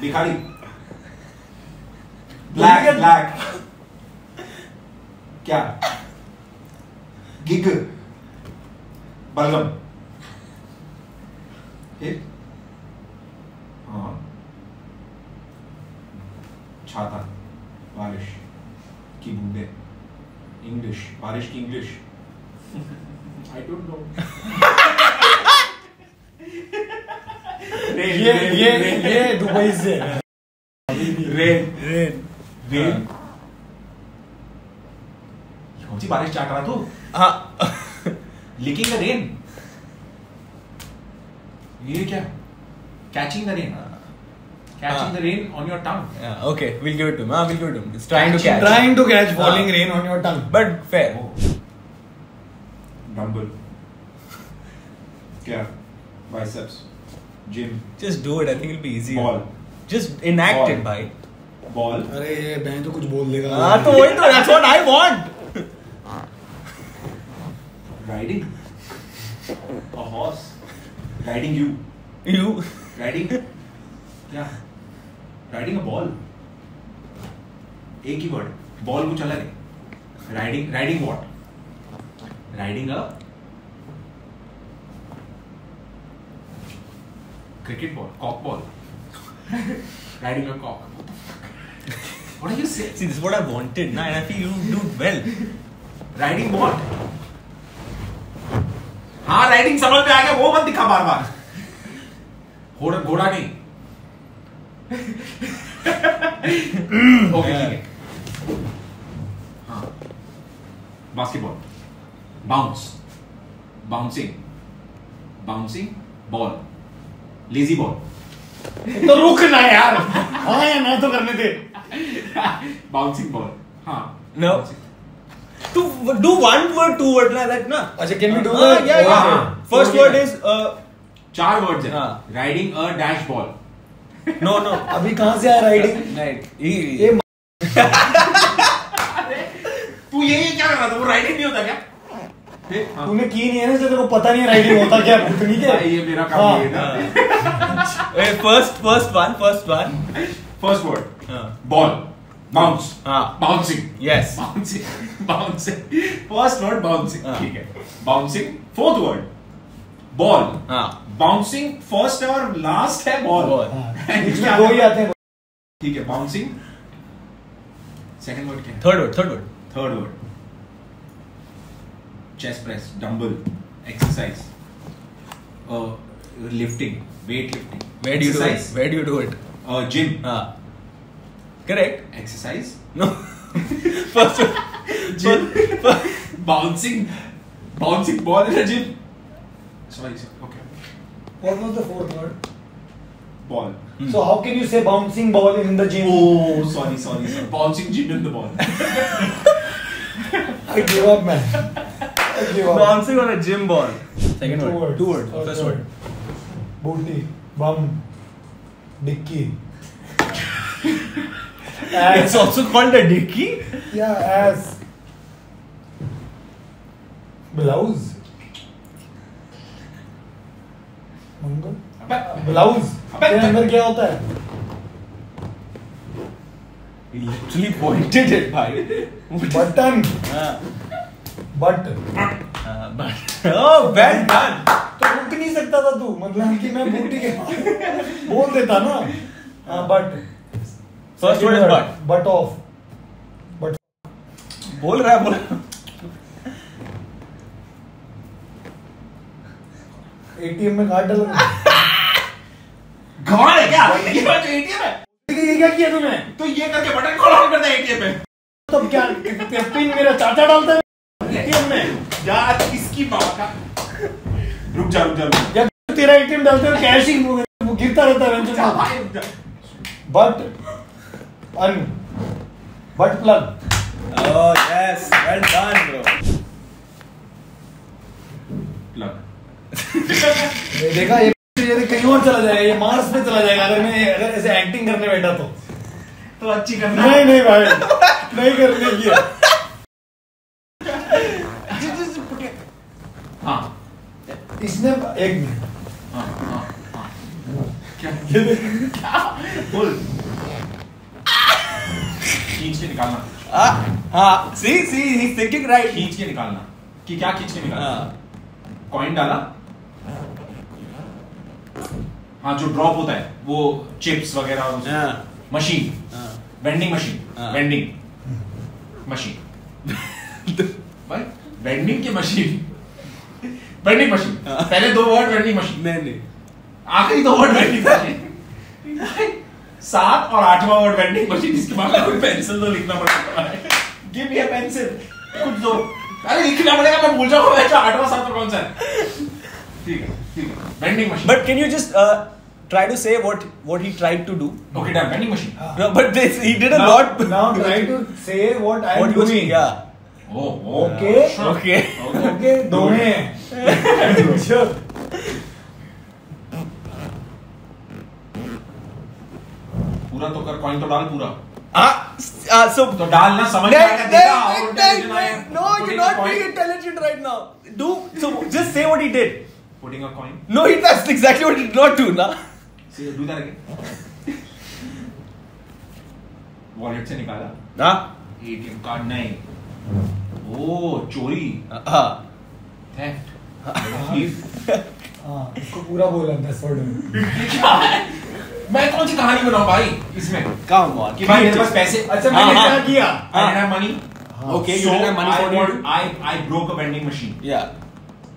भिखारी। ब्लैक ब्लैक क्या? गिग बलगम। फिर छाता बारिश की बूंदे इंग्लिश बारिश की इंग्लिश आई डोंट नो ये ये ये दुबई से। रेन रेन रेन कौन सी बारिश चाट रहा तू? हाँ. लिकिंग द रेन ये क्या? Catching the rain catching the rain on your tongue Yeah, okay, we'll give it to him. Ah, we'll give it to him. It's trying to catch. trying to catch falling हाँ. rain on your tongue But fair. Dumbbell क्या biceps gym Just do it. I think it'll be easier. Ball Just enact Ball. it, bhai. Ball अरे ये बहन तो कुछ बोल देगा हाँ तो वही तो that's what I want. Riding a horse riding you You. Riding क्या राइडिंग अ बॉल एक ही वर्ड बॉल कुछ अलग है. Riding riding what riding a cricket ball cock ball riding a cock What are you saying? See, this is what I wanted, nah, and I feel you do well. Riding what हाँ riding समझ में आ गया वो मत दिखा बार बार घोड़ा घोड़ा नहीं. ओके ठीक है हाँ basketball bounce bouncing bouncing ball lazy ball तो रुक ना यार। हाँ या ना तो करने दे बाउंसिंग बॉल हाँ No. To do one word, two word like that, na. अच्छा can we do Ah, yeah, yeah. First word is uh, चार वर्ड्स हाँ. Riding a dash ball no, no अभी कहाँ से आया राइडिंग. ये तू ये क्या कर रहा था वो राइडिंग नहीं होता क्या हाँ. तूने की नहीं है ना तेरे को पता नहीं है राइडिंग होता क्या भूतनी के भाई, ये मेरा काम हाँ. है ना Hey, first, first one, first one. First word हाँ. बॉल बाउंस हाँ. Bouncing Yes. Bouncing bouncing first word bouncing. ठीक है बाउंसिंग फोर्थ वर्ड बॉल हाँ. बाउंसिंग फ़र्स्ट है और लास्ट है बॉल एंड हाँ. दो ही आते हैं. ठीक है बाउंसिंग सेकंड वर्ड क्या third word third word third word chest press dumbbell exercise lifting weight lifting weight you do it weight you do it gym हाँ correct exercise no first gym bouncing bouncing ball is gym sorry sir okay What was the fourth word? Ball. Hmm. So how can you say bouncing ball in the gym? Oh, sorry, sorry, sorry. Bouncing gym in the ball. I give up, man. I give up. bouncing on a gym ball. Second Two word. words. Two words. First First word. Booty, bum, dicky. It's also called a dicky. Yeah, ass. Blouse. Mangal blouse. अबे, अंदर क्या होता है? He literally pointed it. Button Ah. But well done. तो रुक नहीं सकता था तू मतलब कि मैं बूटी के बोल देता ना। हाँ but First word is but. But of but बोल रहा है बोल रहा है. एटीएम में कार्ड डाल कौन है क्या? ये बात जो ATM है। ये क्या किया तूने? तो ये करके बटन कौन ऑन करता है ATM में तब क्या पिन मेरा चाचा डालता है एटीएम में? यार इसकी बात का रुक जा रुक जा रुक जा। या तेरा एटीएम डालते हो कैश ही वो वो गिरता रहता है butt um butt plug Oh yes, well done, bro. Plug देखा ये ये कहीं और चला जाएगा ये मार्स पे चला जाएगा अगर मैं अगर ऐसे एक्टिंग करने बैठा तो। तो अच्छी करना। नहीं नहीं भाई नहीं करने की है। हाँ। इसने एक मिनट। हाँ हाँ हाँ। क्या क्या बोल। खींच के निकालना. See, see, he's thinking right. खींच के निकालना। कि क्या खींच के निकालना. कॉइन डाला। हाँ जो ड्रॉप होता है वो चिप्स वगैरह. मशीन. वेंडिंग मशीन हाँ। वेंडिंग मशीन भाई वेंडिंग की मशीन वेंडिंग मशीन हाँ। पहले दो वर्ड वेंडिंग मशीन नहीं नहीं। आखिरी दो वर्ड वेंडिंग मशीन सात और आठवां वर्ड वेंडिंग मशीन इसके बाद में कोई पेंसिल तो लिखना पड़ेगा गिव मी अ पेंसिल कुछ दो. अरे लिखना पड़ेगा मैं भूल जाऊँगा मैं आठवां सातवां कौन सा है? But can you just try to say what what he tried to do machine but now try to say what I पूरा तो कर कॉइन तो डाल पूरा. डालना समझ no you not be intelligent right now do just say what it putting a coin No, he that's exactly what he did not do, na. See do that again wallet से निकाला Nah. ATM card नहीं ओ चोरी Ah. Theft thief हाँ इसको पूरा बोला दस word में क्या है मैं कौन सी कहानी बनाऊँ भाई इसमें Come on. कि भाई मेरे पास पैसे अच्छा मैंने हाँ, क्या हाँ। किया I didn't have money. Okay, you so didn't have money I for want, you. I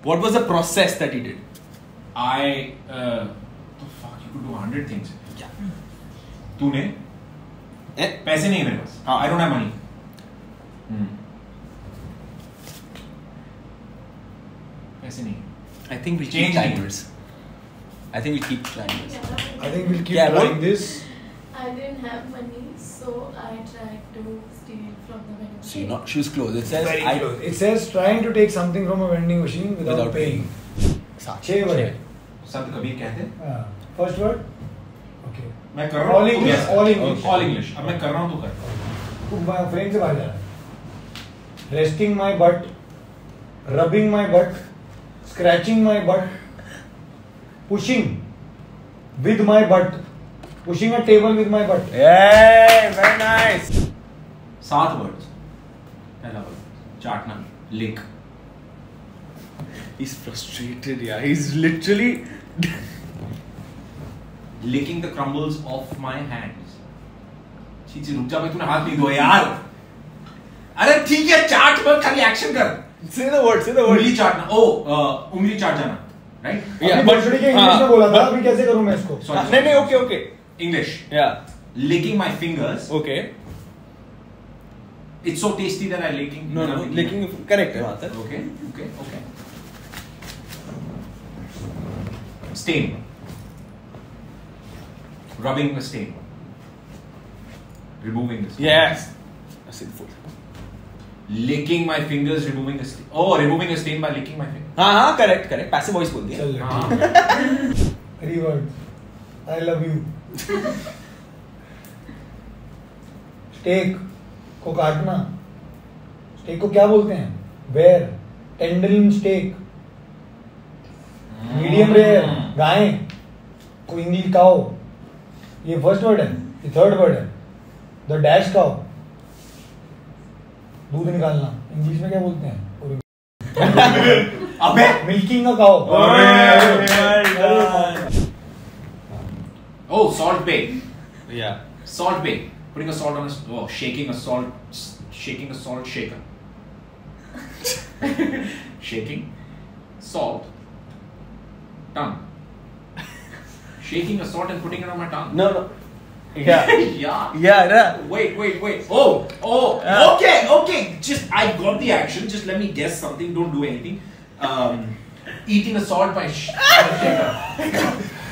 What was the process that he did? I uh, the fuck you could do hundred things. Yeah. तूने Eh? पैसे नहीं है मेरे पास. हाँ. I don't have money. Hmm. पैसे नहीं. I think we Change keep me. timers. I think we keep timers. I think we'll keep Yeah, trying what- this I didn't have money, so I tried to steal from the vending See, machine. not shoes close. It says very I close. It says trying to take something from a vending machine without, Without paying. छह word Sant Kabir कहते हैं. First word okay मैं कर रहा हूँ. All तू English, guess कर. all English. All English. अब मैं कर रहा हूँ तू कर. तू फ्रेम से बाहर जा रहा है resting my butt rubbing my butt scratching my butt pushing with my butt pushing a table with my butt Hey, very nice. सात वर्ड्स पहला वर्ड चाटना लिंक इज़ फ्रस्ट्रेटेड या is literally licking the crumbles of my hands छी छी रुक जा भाई तूने हाथ नहीं धोया यार। अरे ठीक है चाट पर खाली एक्शन कर। Say the word say the word उंगली चाटना। ओ उंगली चाट जाना राइट right? yeah, बोला ओके इंग्लिश या licking fingers okay it's so tasty that I licking No no licking correct है बात है. okay okay okay stain rubbing the stain removing the stain Yes. That's it. full. licking my fingers removing the stain oh removing a stain by licking my finger हाँ हाँ correct correct. Passive voice बोल दिया. चल हाँ three word I love you stake को काटना। Stake को क्या बोलते हैं? Where tenderloin steak medium rare गाय। को इंग्लिश काओ ये फ़र्स्ट वर्ड है। ये थर्ड वर्ड है। द डैश काओ दूध निकालना। इंग्लिश में क्या बोलते हैं? अबे। मिल्किंग का cow oh salt bay Yeah. salt bay putting a salt on a oh shaking a salt shaking a salt shaker shaking salt tongue shaking a salt and putting it on my tongue No no. Yeah. yeah Yeah. yeah. Wait, wait, wait. Oh, oh, Yeah. okay, okay. Just I got the action. Just let me guess something. Don't do anything. Um, eating a salt by sh- shaker.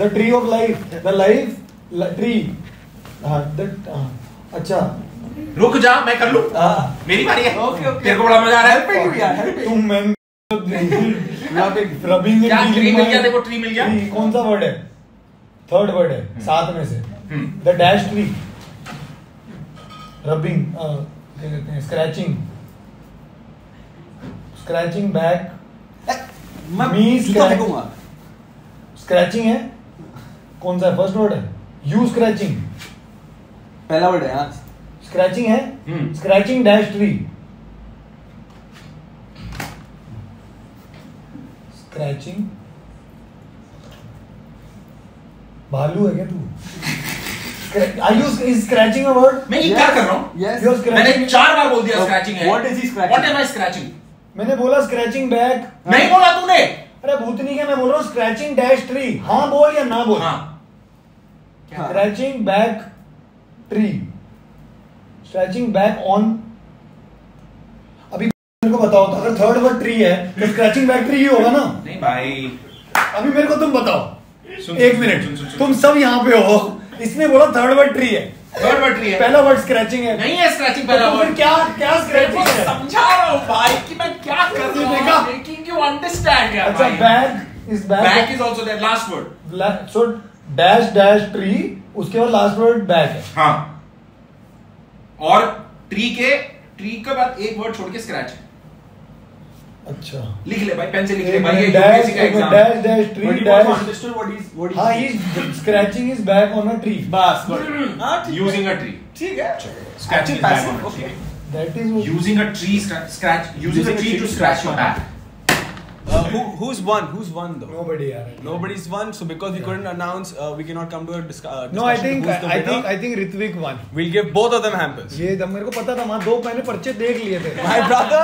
The tree of life the life tree हाँ अच्छा रुक जा मैं कर लू? हाँ मेरी बारी है. तेरे को बड़ा मज़ा आ रहा है. तुम मैन रबिंग क्या ट्री मिल गया? देखो ट्री मिल गया। कौन सा वर्ड है? थर्ड वर्ड है सात में से। हम्म। द डैश ट्री रबिंग क्या कहते हैं? स्क्रैचिंग स्क्रैचिंग बैक मैं स्क्रैचिंग है? कौन सा फ़र्स्ट वर्ड है। यू स्क्रैचिंग पहला वर्ड है हाँ. स्क्रैचिंग है। स्क्रैचिंग डैश ट्री स्क्रैचिंग भालू है क्या तू? I you scratching a word मैं ये क्या कर रहा हूँ? Yes. You're scratching- मैंने चार बार बोल दिया स्क्रैचिंग है। what is he scratching? What am I scratching? मैंने बोला स्क्रैचिंग बैक नहीं बोला तूने। अरे भूतनी के मैं बोल रहा हूँ स्क्रैचिंग डैश ट्री हाँ बोल या ना बोल? हाँ। Scratching back tree stretching back on अभी मेरे को बताओ तो अगर थर्ड वर्ड ट्री है तो स्क्रैचिंग बैक ट्री ही होगा ना? नहीं भाई। अभी मेरे को तुम बताओ। एक मिनट। तुम सब यहाँ पे हो। इसने बोला थर्ड वर्ड ट्री है। थर्ड वर्ड ट्री है। पहला वर्ड स्क्रैचिंग है। नहीं है स्क्रैचिंग तो पहला वर्ड क्या क्या स्क्रैचिंग है? समझा रहा हूँ भाई कि मैं क्या कर रहा हूँ। मेकिंग यू अंडरस्टैंड अच्छा back is back back is also that last word so dash dash tree उसके बाद लास्ट वर्ड बैक है। हाँ। और ट्री के ट्री के बाद एक वर्ड छोड़ के स्क्रैच है अच्छा। लिख ले भाई पेन से लिख ले dash dash dash tree dash scratching is back on a tree बस नॉट यूजिंग अ ट्री ठीक है। Scratching passive is using a tree scratch using Uh, who who's won? Who's won though? Nobody. यार. Nobody's won, so because we couldn't announce, uh, we cannot come to a disc- uh, discussion. No, I think who's the I winner. think I think Ritvik won. we'll give both of them hampers. ये तब मेरे को पता था वहाँ दो मैंने पर्चे देख लिए थे. My brother,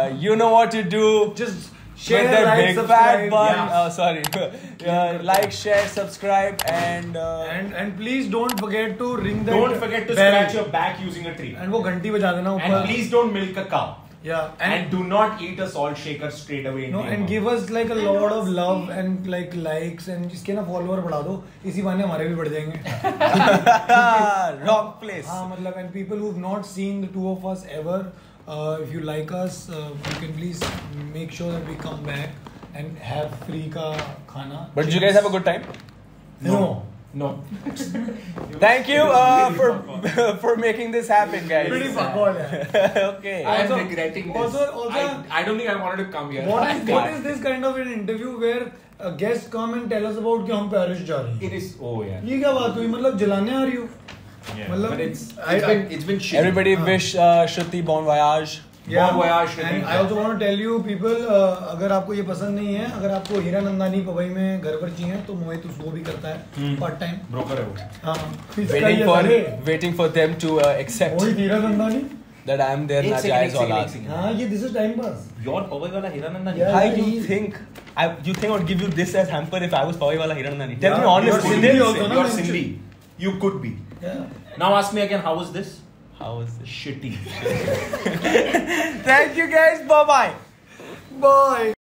uh, you know what to do. Just With share, that like, big fat subscribe. bun. yeah. Uh, sorry. uh, like, share, subscribe, and. Uh, And and please don't forget to ring the Don't forget to bell. scratch your back using a tree. And वो घंटी बजा देना And ऊपर. please don't milk a cow. Yeah. And, And, do not eat a salt shaker straight away. in no and mouth. give us like a lot of love and like likes and इसके ना follower बढ़ा दो इसी बहाने हमारे भी बढ़ जाएँगे. wrong place. हाँ मतलब and people who've not seen the two of us ever uh, if you like us uh, you can please make sure that we come back and have free का खाना But did you guys have a good time? no No. Thank you uh, for for making this happen, guys. Pretty fuckball, yeah. okay. I am Also- regretting this. also- also- I, I don't think I wanted to come here. What is, what is this kind of an interview where a guest come and tell us about कि हम Paris जा रहे हैं It is. Oh yeah. ये क्या बात हुई मतलब जलाने आ रही हो yeah. मतलब But it's I- it's been it's been shitty. Everybody wish uh, Shruti bon voyage. Yeah, Bon voyage, and I also want to tell you people uh, अगर आपको ये पसंद नहीं है अगर आपको हीरा नंदानी पवई में घर पर चाहिए तो मोहित वो भी करता है पार्ट टाइम broker है वो. हाँ सारे waiting for them to uh, accept Mohit Heera नंदानी that I am एक second, औलाद. एक second. हाँ ये this is time pass Your Powai wala Hiranandani. Yeah. How do you think? I, you think I would give you this as hamper if I was Pawai wala Hiranandani? Tell Yeah, me you're honestly. Sindhi also, You're Sindhi. You could be. Yeah. Now ask me again. How was this? How was this? Shitty. Thank you guys. Bye bye. Bye